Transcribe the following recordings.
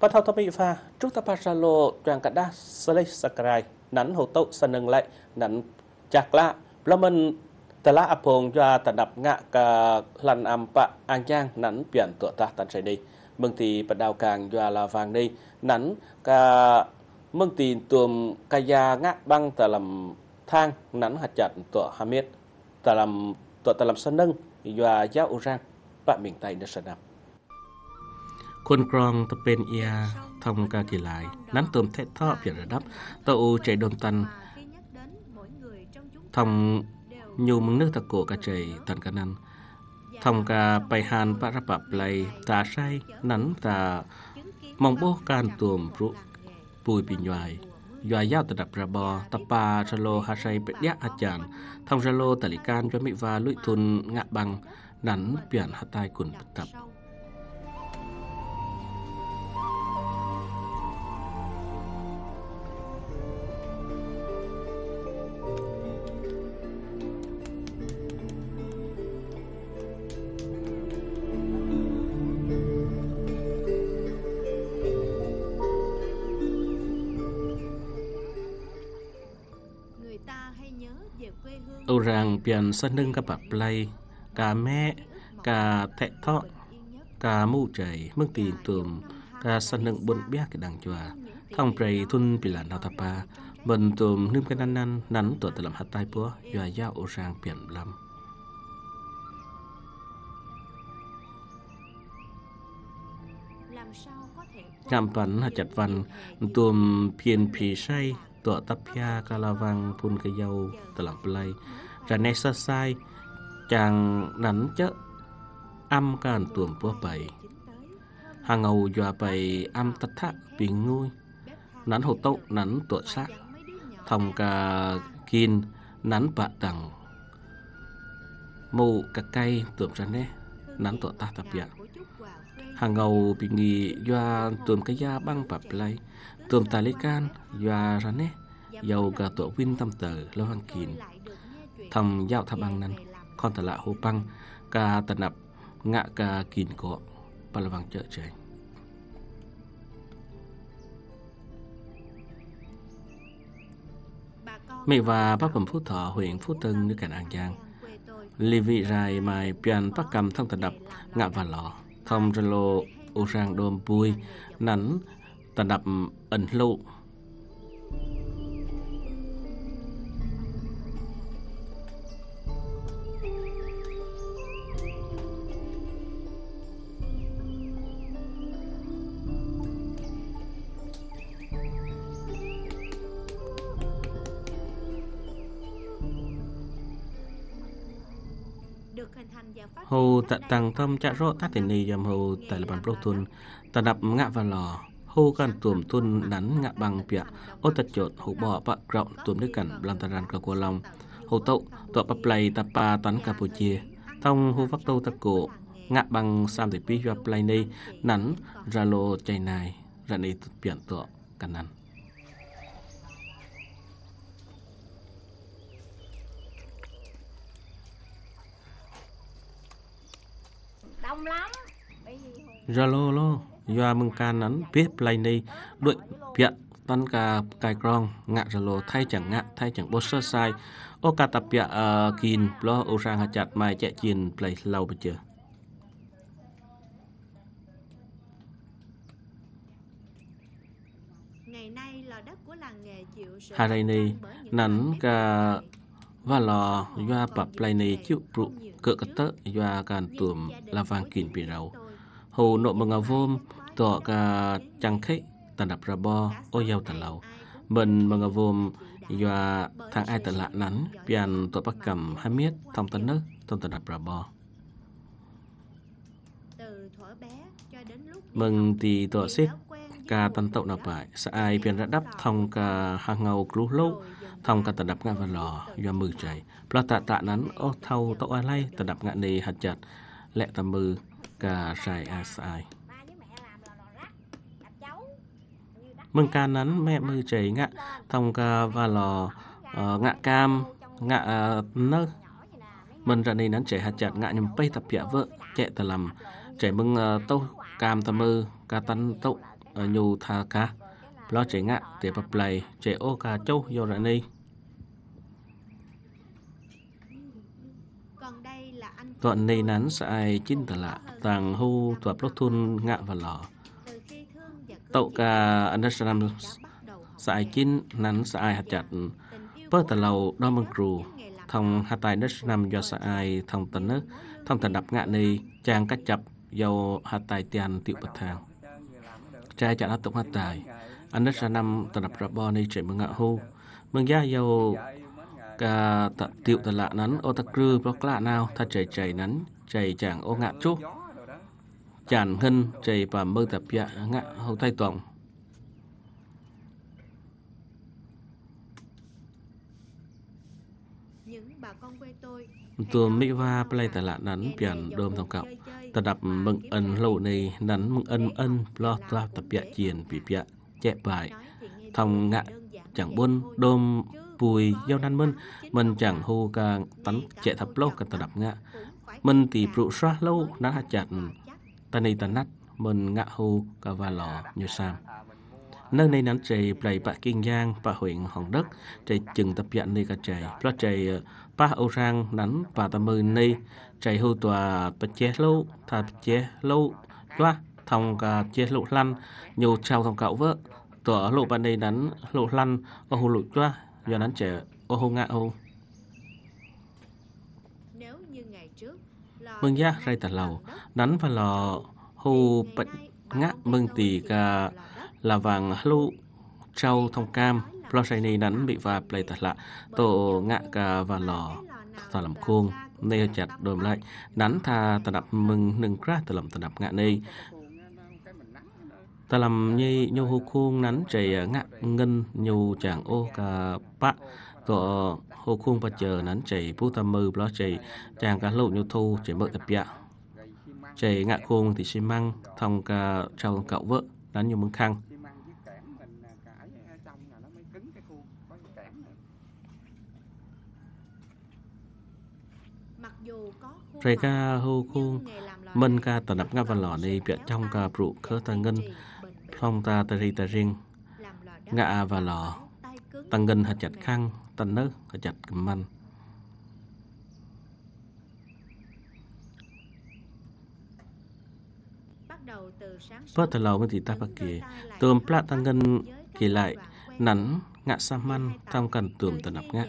Pat thao thami pha trúc ta đá trang lê sạc sakrai nắn hồ tậu sân nâng lại, nắn chạc lạ. Là mình tà lá áp hồn cho tà đập ngạ cả lần am bạ an giang nắn biển tựa ta tàn chạy đi. Mừng thì bà đào càng cho là vàng đi, nắn cả mừng thì tuồng cà gia ngạ băng tà làm thang, nắn hạt chặt tựa hà miết tà làm tựa tà làm sân nâng cho giáo u rang bạn miền Tây nơi sân nằm. คนกรองตะเป็นเอียทำกากีหลาย นั้นเติมเทท่อเปลี่ยนระดับตะอูใจโดนตันทำอยู่มึงนึกตะโกกระใจตันกันนั้นทำกาไปหานปะระปับไหลตาใช้นั้นตามองโบการตัวมปรุปุยปิญญายยายาวตะดับระบอตะปาชโลหาชัยเป็ดยะอาจารย์ทำชโลตะลิการจมิวาลุยทุนงะบังนั้นเปลี่ยนหัตายกุนปตับ orang pian saneng ka bap play ka me ka thẹ thọ ka mu chai mương tin tum ka saneng bun bia ke dang chua thong prei thun pilan na tapa bần tùm nêm cái năn năn nắn tổ tờ làm hạt tai búa dòa giao ô sang biển lắm ngam pan hạt chặt văn tùm phiền phì say tổ tập pia kalavang pun ke yau tờ làm play ra nè sa sai chàng nắn chớ, âm can tuồng búa bày, hàng ngầu dọa bày, âm tật thác bị nguôi nắn hồ tốc nắn tuột sát thòng cà kin nắn bạ tầng mù cà cây tuồng ra nè nắn tuột ta tập dạ hàng ngầu bị nghi do tuần cái da băng bập lay tuần tài lý can do ra nét. Dầu cả tổ win tâm tờ, lo hàng kín thầm giao thà băng năn, con thật lạ hô băng. Ca tận nập ngạ ca kín cọ và là vàng chợ trời. Mẹ và bác phẩm Phú Thọ, huyện Phú Tân, nước cảnh An Giang. Lì vị rài mài pian bác cầm thông tận đập ngạ và lò thông trên lô ô sang đôm bùi nắn tàn đập ẩn lộ hồ tận tàng thâm chạ rõ tát tiền ni yam hồ tại là bàn proton tận đập ngạ và lò Hồ gan tuồm tuôn nắn ngạ bằng bịa ô tật chột hồ bò bạ rộng tuồm nước cản làm tàn cà cua lòng hồ tậu tọa bập lầy tạp bà toán campuchia. Tông hồ vắc tâu tật cổ ngạ bằng sam tịch pi yap lầy này nắn ra lô chay này ra này biển tọa cản nắn lom lắm. Zalo lo do mừng can nắn. Viết lại này đội viện tân ca cài cron ngạ dạ Zalo thay chẳng ngạ. Thay chẳng bớt sai. Ô ca tập viện ờ, kín. Lo ô sang hạt chặt. Mai chạy chiên play lâu bây giờ ngày nay là đất của làng nghề chịu sự này nắn cả và lò do bập play này chịu trụ cỡ cất tớ do can tuồm là vàng kín bị rau hồ nộ bằng ngào vôm, tọ cả chẳng khế tàn đập ra bo ô giàu tàn lầu. Mình bằng ngào vôm do thằng ai tàn lạ nắn, pian tọ bắt cầm hai miết thông tàn nước thông tàn đập ra bo mừng thì tọ xếp ca tàn tậu nào phải sa ai pian đã đắp thông ca hàng ngầu cứu lâu thông cả tờ đập ngã vào lò do mừ chảy pla tạ tạ nắn ô thâu tàu ai lay tờ đập ngã nề hạt chặt. Lẹ tờ mừ cả sài a sai mừng ca nắn mẹ mừ chảy ngã. Thông cả và lò uh, ngã cam ngã uh, nơ. Mình ra này nắn chảy hạt chặt ngã nhầm bay tập pịa vợ chạy tờ làm chảy mừng ờ, uh, tâu cam tờ mừ ca tắn tâu uh, nhu tha ca lo chế ngạ tế bập lầy chế ô cà châu dô rã ni. Tuần này nắn sai chín tờ lạ, tàng hu tuập lốt thun ngạ và lò. Tậu ca anasram sai chín, nắn sai hạt chặt. Bơ tờ lầu đo mừng cừu thông hạt tài đất nam do sai thông tần nước thông tần đập ngạ này chàng cách chập, dầu hạt tài tiền tiệu bật thang. Trai chặt hạt tụng hạt tài anh ra năm tập đập rập bò này chạy mừng ngạ hô. Mừng gia dầu cả tập tiệu tập lạ nắn, ô tập cư bọc lạ nào thật chạy chạy nắn, chạy chẳng ô ngạ chút chàn hân chạy và mơ tập dạ ngạ hô thay tổng tôi mỹ va play tại lạ nắn biển đôm tổng cộng ta đập mừng ân lâu này, nắn mừng ân ân, lo tập tập dạ chiền bị dạ chẹp bài thòng ngạ chẳng buôn đôm vui giao năn mân mình chẳng hô ca tắn chạy thập lâu cả tờ đập ngạ. Mình thì phụ xoa lâu nát hạt chặt ta này ta nát mình ngạ hô cả và lò như sam. Nơi này nắn chạy play bạ kiên giang và huyện hòn đất chạy chừng tập dạng nơi cả chạy và chạy ba Âu rang nắn và ta mơ nơi chạy hô tòa ta chế lâu ta chế lâu. Loa thong cả chế lộ lăn. Nhiều chào thong cậu vợ tổ lộ ban đây nắn lộ lăn ô hồ lộ choa giờ nắn trẻ ô hồ ngạ ô. Mừng giác ray tà lầu. nắn và lò hồ bạch ngã mừng tì cả là vàng lụ trâu thông cam. Lo say này nắn bị va play tà lạ. tổ ngạ cả và lò tà làm khuôn nê chặt đồm lại. Nắn tha tà đập mừng nâng ra tà làm tà đập ngạ nê ta làm như nhu hu khuôn nắn chạy ngạ ngân nhu chàng ô cả bạ. Có hu khuôn bạch chờ nắn chạy bút tam mư đó chạy chàng cả lộ nhu thu chạy mợ tập dạ chạy ngạ khuôn thì xi măng thông cả trâu cậu vợ nắn nhu mưng khăn rồi ca hô khuôn mình ca tận nập ngã văn lò này bịa trong ca brụ khớ ta ngân phong ta ta ri ta riêng. Ngạ và lò tăng ngân hạt chặt khăn tăng nớ hạt chặt cầm manh. Phớt thờ lâu mới thì ta bạc kì Tùm plạ tăng ngân kỳ lại. Nắn ngạ sa măn Trong cần tùm tần nập ngạ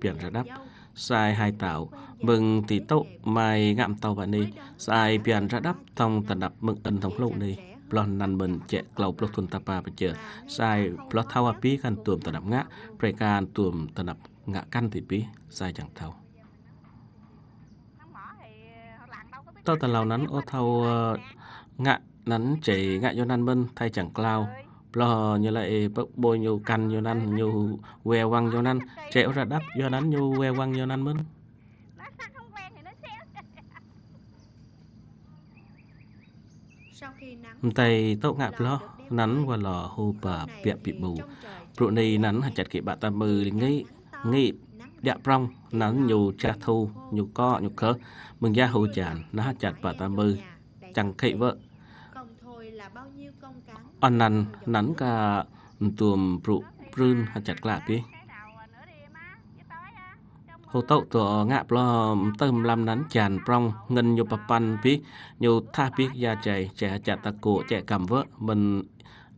Biển ra đắp Sai hai tạo Mừng thì tốc mai ngạm tàu và ni. Sai biển ra đắp Trong tần nập mừng ân thống lộ ni plot nan bên chạy cầu plot thôn tapa bây giờ sai plot thao à pi tuồng tận đập ngã prey can tuồng tận đập ngã căn thì pi, sai chẳng thao tao tận lào nắn ô thao ngã nắn chạy ngã cho nan bên thay chẳng cloud. Lo như lại bốc nhiều căn nhiều nan nhiều que quăng nhiều nan chạy ra đắp nhiều nan nhiều que quăng nhiều nan bên tay tốc ngạp lo nắn qua lò hô bà bẹp bị bù brụ này nắn hạt chặt kỵ bạ ta mừ nghĩ nghĩ đẹp rong, nắn nhiều cha thu nhiều co nhiều khớ. Mừng gia hô chản nó hạt chặt bạ ta mừ chẳng khệ vợ. Ăn nắn nắn cả tuồng brụ prun hạt chặt lạ đi hô tàu tổ ngạ plo tâm làm nắn chàn prong, ngân nhu papan pi, nhu tha pi ya chạy trẻ chặt ta cụ trẻ cầm vợ mình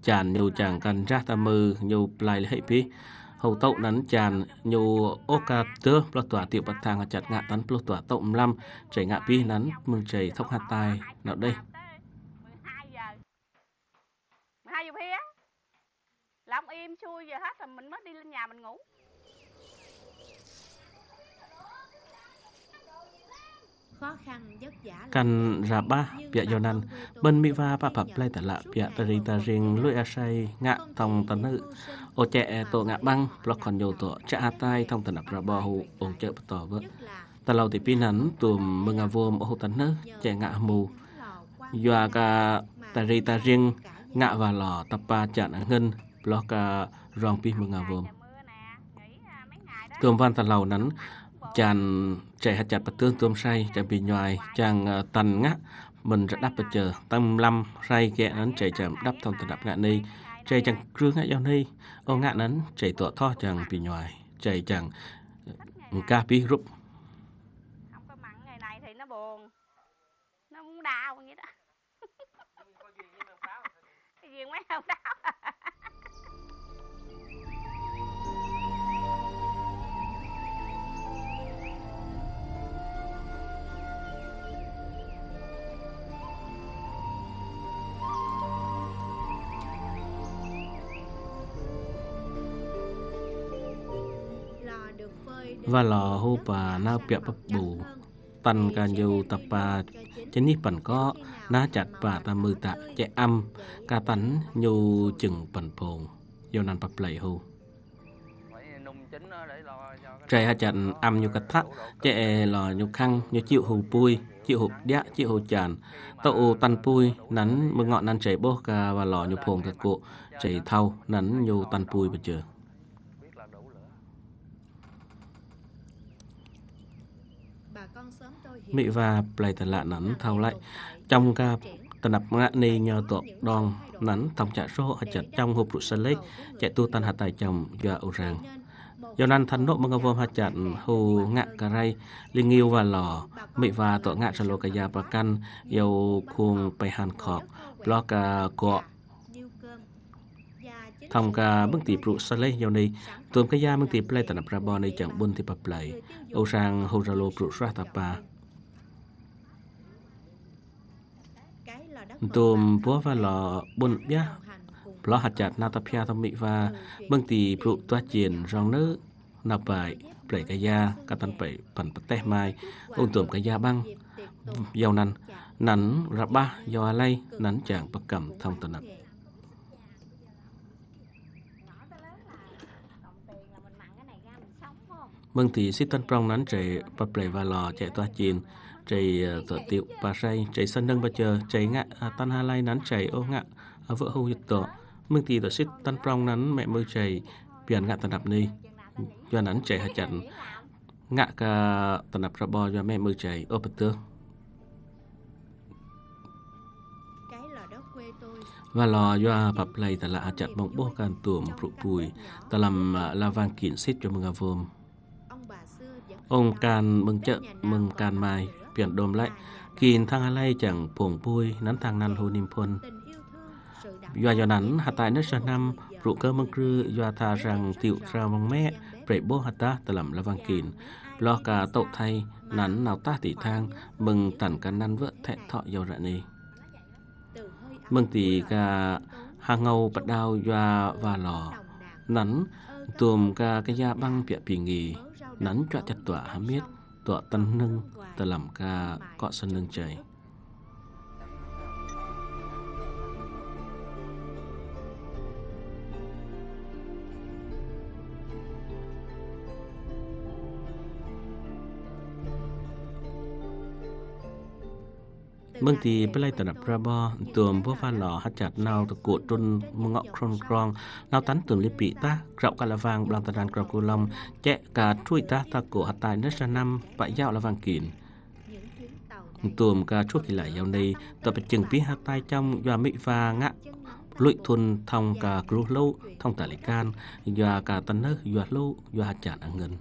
chàn nhu chàng cần ra ta mư nhu lại hệ pi. Hầu tậu nắn chàn nhu oka tơ plo tỏa tiểu bát thang chặt ngạ tắn plo tỏa tậu lâm chạy ngạ pi nắn mừng chạy thốc hạt tài nào đây. Hai im chui giờ hết rồi, mình mới đi lên nhà mình ngủ. Kan raba pia yonan ben mi va pa pa plai ta la pia ta ri ta ring lui a sai ngạ tong ta nữ o che to ngạ băng block kon yo to cha tai tong ta nap raba hu ong che to vợ ta lau ti pi nan tum mừng a vom o ta nữ che ngạ mù. Yoa ka ta ri ta ring ngạ và lò ta pa cha na ngân block rong pi mừng a vom tùm van ta lau nắn chàng chạy hạt chặt bật tương tôm say chàng bị nhòi, chàng ờ, tần ngã mình sẽ đáp bật chờ. Tâm lâm say kẹ nấn chạy chàng đáp thông tần đáp ngạ ni. Chạy chàng krương ngã giao ni. Ô ngạ nấn chạy tọa tho, chàng bị nhòi. Chạy chàng ca bí rụp và lò hô bà nao bịa bắp bù. Tần cả nhiều tập bà chân ní bẩn có. Ná chặt bà ta mư tạ chạy âm ca tấn nhu chừng bẩn phồn. Do năn bắp lầy hô. Trời hạ chặt âm nhu cắt thắt chạy e lò nhu khăn nhu chịu hù pui, chịu hụp đĩa, chịu hụp chàn. Tàu tan pui, nắn mưa ngọn nắn chảy bốc ca và lò nhu phồng thật cụ. Chảy thau, nắn nhu tan pui bây giờ mỹ và plei tờ lạ nắn thao lại trong ca tờ nập ngã ni nhờ tổ đòn nắn thông trả số ở chặt trong hộp rụt sân lếch chạy tu tan hạt tài chồng do ổ ràng. Do năn thân nộ mong vôm hạt chặt hồ ngã cà rây liên yêu và lò, mỹ và tổ ngã trả lô cà gia bà căn yêu khuông bay hàn khọc lo cà cọ thông ca bưng tỷ pru sa lê yêu này tuom ca gia bưng tỷ play tận ra bò này chẳng bun thì bập play ô ràng hồ ra lô pru sa tapa tôm búa và lò bún bia. Lo hạt chặt na tập pia thông mỹ và bưng tì pru toa chiến rong nữ nạp bài bảy cái da ca tân bảy phần bát teh mai, ôn tuom cái da băng giàu năn nắn rạp ba do lay nắn chàng bậc cầm, thông tận nặng mừng thì xích tân prong nắn chạy bà bảy và lò chạy toa chiến chạy tổ tiệu bà say chạy sân nâng bà chờ chạy ngạ tan hà lai nắn chạy ô ngạ vợ hưu dịch tổ mừng thì tổ sĩ tân prong nắn mẹ mơ chạy biển ngạ tần đập ni do nắn chạy hà chặn. Ngạ cả tần đập ra bò do mẹ mơ chạy ô bật tương và lò do bập lầy tà lạ chặt bóng bố can tuồng phụ bùi tà làm la vang kín xít cho mừng avôm ông can mừng chợ mừng can mai biển đồm lại. Kín thang alay chẳng phồng bùi nắn thang năn hồ niêm phun. Do do nắn hạ tại nước sơn năm rượu cơ mừng cư do thà rằng tiệu ra mong mẹ bệ bố hạ ta tà làm la vang kín. Lo cả tậu thay, nắn nào ta tỷ thang, mừng tản can năn vợ thẹn thọ dầu rạ này mừng tỷ cả hàng ngâu bắt đào doa và lò. Nắn tuồm cả cái da băng bịa bì nghỉ nắn chọa chặt tọa hám biết tọa tân nâng tờ làm ca cọ sân nâng trời. Mừng thì bên lại tận đập ra bò tuồng vô pha lò hát chặt nào từ cuộn trôn mừng ngọ krong krong. Nào tán tuồng liệp bị ta, rạo cả là vàng bằng tàn đàn krong cô long. Chẹ cả chui ta ta cổ hạt tài nước ra năm bãi dạo là vàng kín. Tuồng cả chuốc kỳ lại dạo này tập chừng bí hạt tài trong và mỹ và ngạ lụy thôn thông cả kru lâu thông tả lý can. Và cả tân nơ và lâu và hạt chặt ở ngân